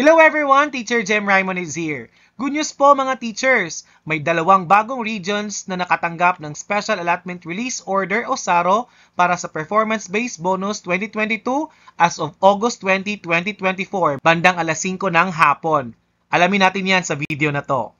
Hello everyone! Teacher Jem Raymond is here. Good news po mga teachers! May dalawang bagong regions na nakatanggap ng Special Allotment Release Order o SARO para sa Performance-Based Bonus 2022 as of August 20, 2024, bandang alas 5 ng hapon. Alamin natin yan sa video na to.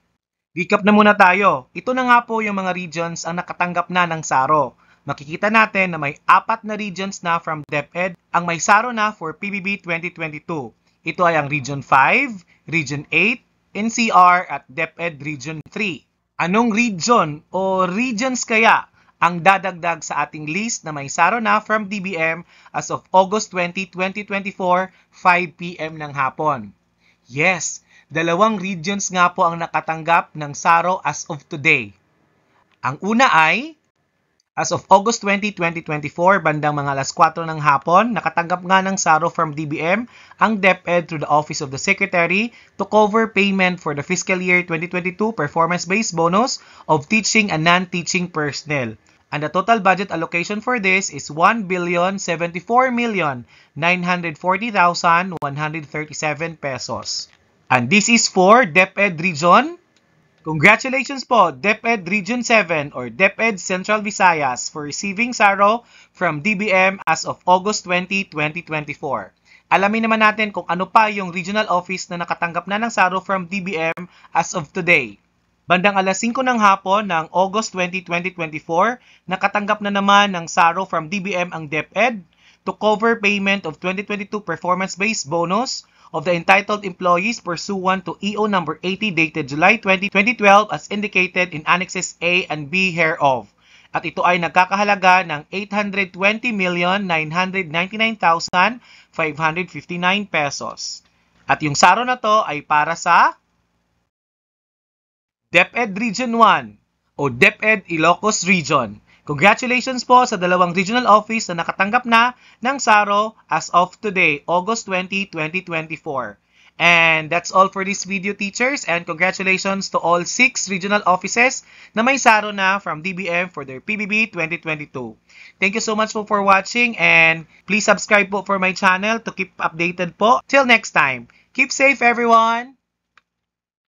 Recap na muna tayo. Ito na nga po yung mga regions ang nakatanggap na ng SARO. Makikita natin na may apat na regions na from DepEd ang may SARO na for PBB 2022. Ito ay ang Region 5, Region 8, NCR at DepEd Region 3. Anong region o regions kaya ang dadagdag sa ating list na may saro na from DBM as of August 20, 2024, 5 p.m. ng hapon? Yes, dalawang regions nga po ang nakatanggap ng SARO as of today. Ang una ay As of August 20, 2024, bandang mga alas 4 ng hapon, nakatanggap nga ng SARO from DBM ang DepEd through the Office of the Secretary to cover payment for the fiscal year 2022 performance-based bonus of teaching and non-teaching personnel. And the total budget allocation for this is 1,074,940,137 pesos. And this is for DepEd Region Congratulations po, DepEd Region 7 or DepEd Central Visayas for receiving SARO from DBM as of August 20, 2024. Alamin naman natin kung ano pa yung regional office na nakatanggap na ng SARO from DBM as of today. Bandang alas 5 ng hapon ng August 20, 2024, nakatanggap na naman ng SARO from DBM ang DepEd to cover payment of 2022 performance-based bonus of the entitled employees pursuant to EO number 80 dated July 20, 2012 as indicated in Annexes A and B hereof. At ito ay nagkakahalaga ng 820,999,559 pesos. At yung saro na to ay para sa DepEd Region 1 o DepEd Ilocos Region. Congratulations po sa dalawang regional office na nakatanggap na ng SARO as of today, August 20, 2024. And that's all for this video, teachers. And congratulations to all six regional offices na may SARO na from DBM for their PBB 2022. Thank you so much po for watching and please subscribe po for my channel to keep updated po. Till next time, keep safe everyone!